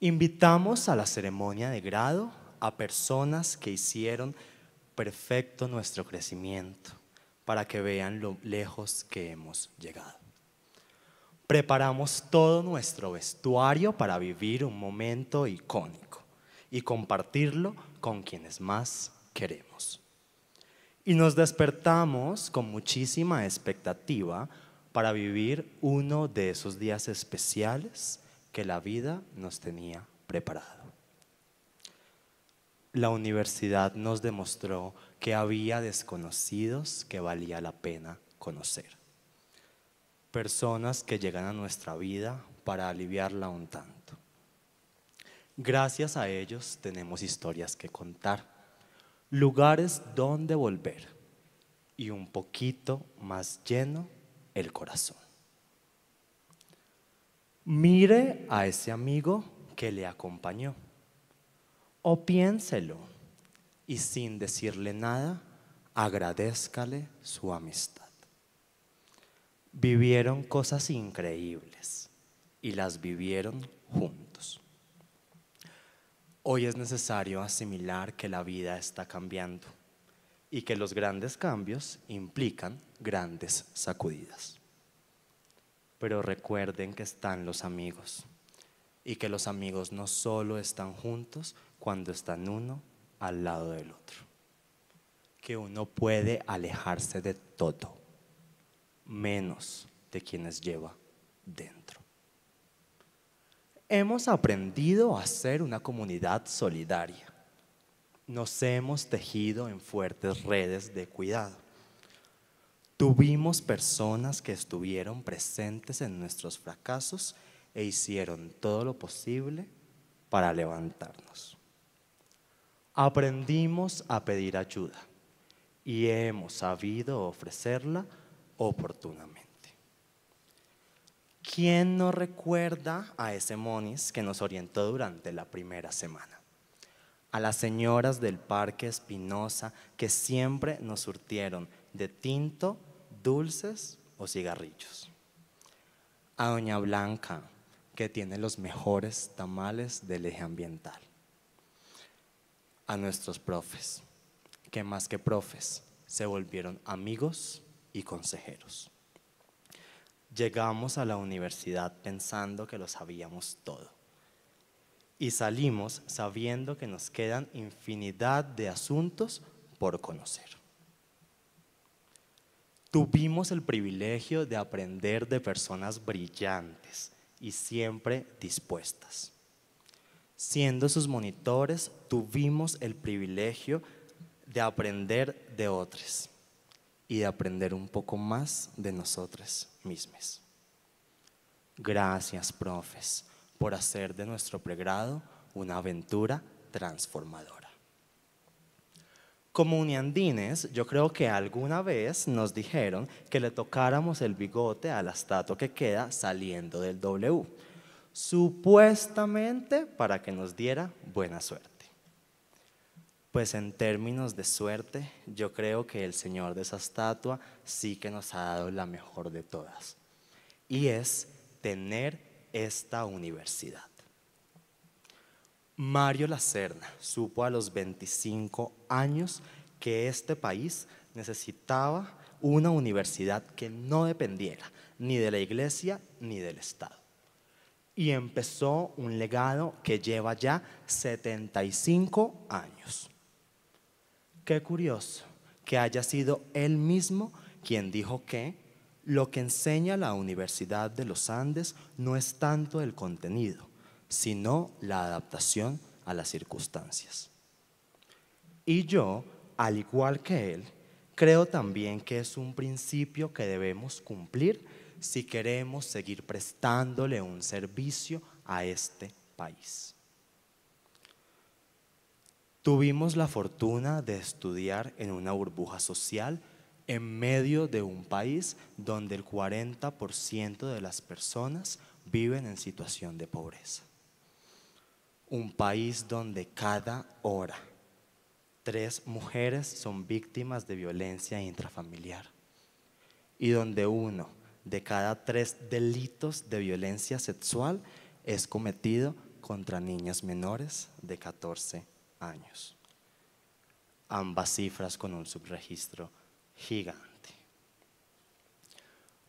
Invitamos a la ceremonia de grado a personas que hicieron perfecto nuestro crecimiento para que vean lo lejos que hemos llegado. Preparamos todo nuestro vestuario para vivir un momento icónico y compartirlo con quienes más queremos. Y nos despertamos con muchísima expectativa para vivir uno de esos días especiales que la vida nos tenía preparado. La universidad nos demostró que había desconocidos que valía la pena conocer. Personas que llegan a nuestra vida para aliviarla un tanto. Gracias a ellos tenemos historias que contar, lugares donde volver y un poquito más lleno el corazón. Mire a ese amigo que le acompañó o piénselo y sin decirle nada, agradezcale su amistad. Vivieron cosas increíbles y las vivieron juntos. Hoy es necesario asimilar que la vida está cambiando y que los grandes cambios implican grandes sacudidas. Pero recuerden que están los amigos y que los amigos no solo están juntos cuando están uno al lado del otro. Que uno puede alejarse de todo, menos de quienes lleva dentro. Hemos aprendido a ser una comunidad solidaria. Nos hemos tejido en fuertes redes de cuidado. Tuvimos personas que estuvieron presentes en nuestros fracasos e hicieron todo lo posible para levantarnos. Aprendimos a pedir ayuda y hemos sabido ofrecerla oportunamente. ¿Quién no recuerda a ese Monis que nos orientó durante la primera semana? A las señoras del Parque Espinosa que siempre nos surtieron de tinto, dulces o cigarrillos. A Doña Blanca, que tiene los mejores tamales del eje ambiental. A nuestros profes, que más que profes, se volvieron amigos y consejeros. Llegamos a la universidad pensando que lo sabíamos todo y salimos sabiendo que nos quedan infinidad de asuntos por conocer. Tuvimos el privilegio de aprender de personas brillantes y siempre dispuestas. Siendo sus monitores, tuvimos el privilegio de aprender de otros y de aprender un poco más de nosotros mismos. Gracias, profes, por hacer de nuestro pregrado una aventura transformadora. Como uniandines, yo creo que alguna vez nos dijeron que le tocáramos el bigote a la estatua que queda saliendo del W, supuestamente para que nos diera buena suerte. Pues en términos de suerte, yo creo que el Señor de esa estatua sí que nos ha dado la mejor de todas. Y es tener esta universidad. Mario Lacerna supo a los 25 años que este país necesitaba una universidad que no dependiera ni de la iglesia ni del Estado. Y empezó un legado que lleva ya 75 años. Qué curioso que haya sido él mismo quien dijo que lo que enseña la Universidad de los Andes no es tanto el contenido, sino la adaptación a las circunstancias. Y yo, al igual que él, creo también que es un principio que debemos cumplir si queremos seguir prestándole un servicio a este país. Tuvimos la fortuna de estudiar en una burbuja social en medio de un país donde el 40% de las personas viven en situación de pobreza. Un país donde cada hora tres mujeres son víctimas de violencia intrafamiliar y donde uno de cada tres delitos de violencia sexual es cometido contra niñas menores de 14 años. Ambas cifras con un subregistro gigante.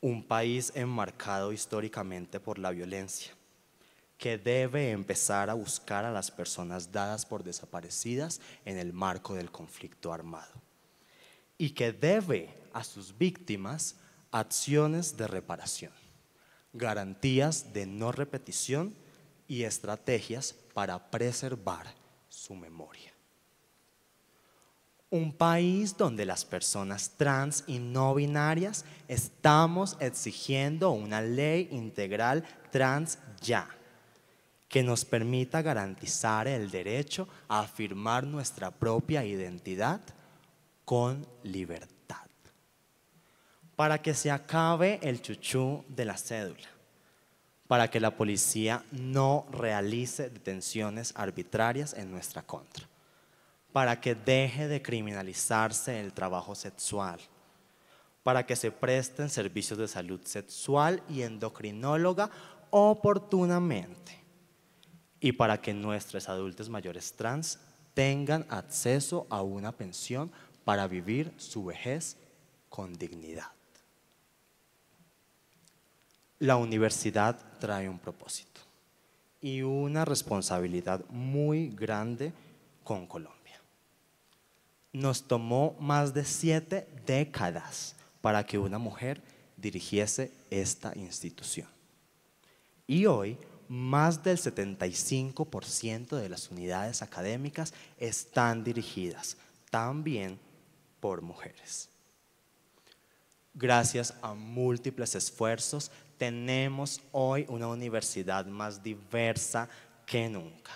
Un país enmarcado históricamente por la violencia, que debe empezar a buscar a las personas dadas por desaparecidas en el marco del conflicto armado y que debe a sus víctimas acciones de reparación, garantías de no repetición y estrategias para preservar su memoria. Un país donde las personas trans y no binarias estamos exigiendo una ley integral trans ya, que nos permita garantizar el derecho a afirmar nuestra propia identidad con libertad. Para que se acabe el chuchú de la cédula. Para que la policía no realice detenciones arbitrarias en nuestra contra. Para que deje de criminalizarse el trabajo sexual. Para que se presten servicios de salud sexual y endocrinóloga oportunamente. Y para que nuestros adultos mayores trans tengan acceso a una pensión para vivir su vejez con dignidad. La universidad trae un propósito y una responsabilidad muy grande con Colombia. Nos tomó más de siete décadas para que una mujer dirigiese esta institución. Y hoy más del 75% de las unidades académicas están dirigidas también por mujeres. Gracias a múltiples esfuerzos, tenemos hoy una universidad más diversa que nunca.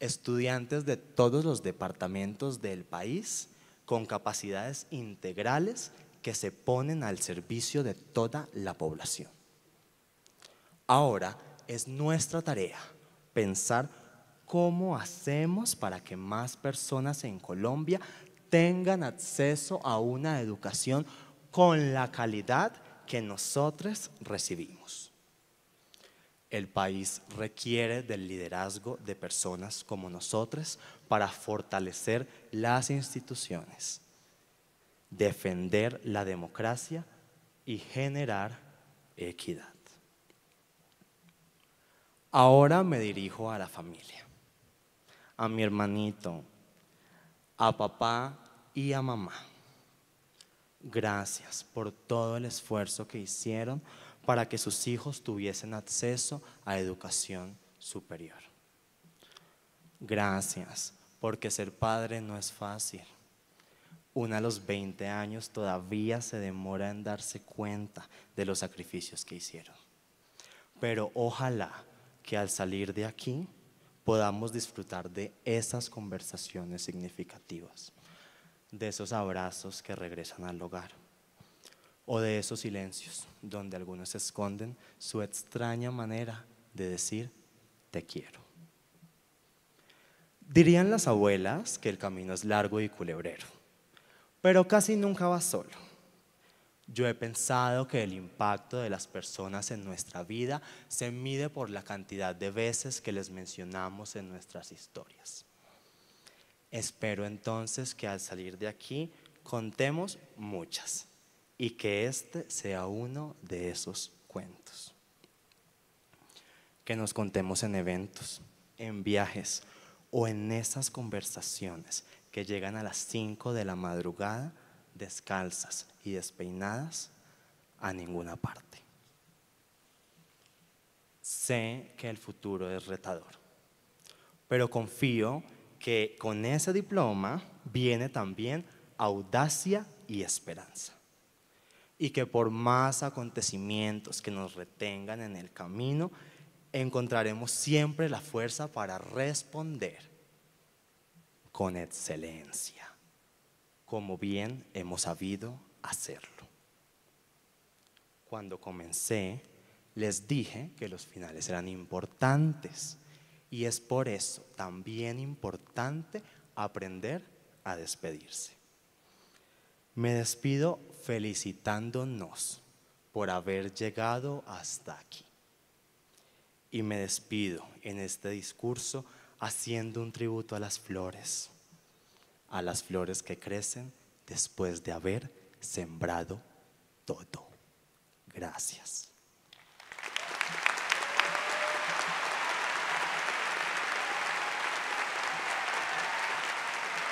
Estudiantes de todos los departamentos del país con capacidades integrales que se ponen al servicio de toda la población. Ahora es nuestra tarea pensar cómo hacemos para que más personas en Colombia tengan acceso a una educación con la calidad que nosotros recibimos. El país requiere del liderazgo de personas como nosotros para fortalecer las instituciones, defender la democracia y generar equidad. Ahora me dirijo a la familia, a mi hermanito, a papá y a mamá. Gracias por todo el esfuerzo que hicieron para que sus hijos tuviesen acceso a educación superior. Gracias porque ser padre no es fácil. Uno a los 20 años todavía se demora en darse cuenta de los sacrificios que hicieron. Pero ojalá que al salir de aquí podamos disfrutar de esas conversaciones significativas, de esos abrazos que regresan al hogar o de esos silencios donde algunos esconden su extraña manera de decir te quiero. Dirían las abuelas que el camino es largo y culebrero, pero casi nunca va solo. Yo he pensado que el impacto de las personas en nuestra vida se mide por la cantidad de veces que les mencionamos en nuestras historias. Espero entonces que al salir de aquí contemos muchas y que este sea uno de esos cuentos. Que nos contemos en eventos, en viajes o en esas conversaciones que llegan a las 5 de la madrugada descalzas y despeinadas a ninguna parte. Sé que el futuro es retador, pero confío que con ese diploma viene también audacia y esperanza. Y que por más acontecimientos que nos retengan en el camino, encontraremos siempre la fuerza para responder con excelencia como bien hemos sabido hacerlo. Cuando comencé, les dije que los finales eran importantes y es por eso también importante aprender a despedirse. Me despido felicitándonos por haber llegado hasta aquí Y me despido en este discurso haciendo un tributo a las flores, a las flores que crecen después de haber sembrado todo. Gracias.